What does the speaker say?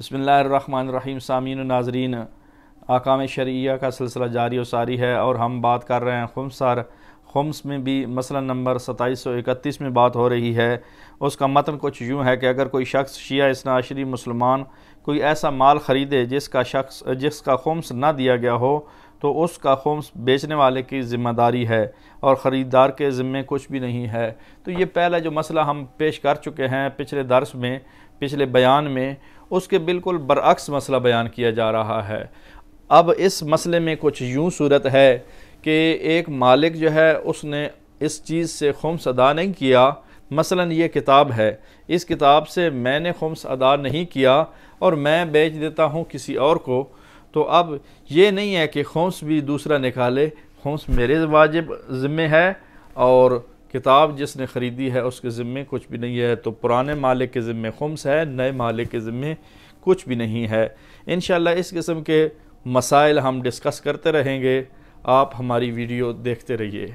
बसमीम सामीन नाजरीन। आकाम शरिया का सिलसिला जारी व सारी है और हम बात कर रहे हैं खुमसार। खुम्स में भी मसला नंबर सताईस सौ इकतीस में बात हो रही है। उसका मतन कुछ यूँ है कि अगर कोई शख्स शिया इसनाशरी मुसलमान कोई ऐसा माल ख़रीदे जिसका शख्स, जिसका खुम्स ना दिया गया हो तो उसका खुम्स बेचने वाले की ज़िम्मेदारी है और ख़रीदार के ज़िम्मे कुछ भी नहीं है। तो ये पहला जो मसला हम पेश कर चुके हैं पिछले दर्स में, पिछले बयान में उसके बिल्कुल बरअक्स मसला बयान किया जा रहा है। अब इस मसले में कुछ यूँ सूरत है कि एक मालिक जो है, उसने इस चीज़ से खुम्स अदा नहीं किया। मसलन ये किताब है, इस किताब से मैंने खुम्स अदा नहीं किया और मैं बेच देता हूँ किसी और को। तो अब ये नहीं है कि खुम्स भी दूसरा निकाले, खुम्स मेरे वाजिब ज़िम्मे है और किताब जिसने ख़रीदी है उसके ज़िम्मे कुछ भी नहीं है तो पुराने मालिक के ज़िम्मे खुम्स है, नए मालिक के ज़िम्मे कुछ भी नहीं है। इन इस किस्म के मसाइल हम डिस्कस करते रहेंगे। आप हमारी वीडियो देखते रहिए।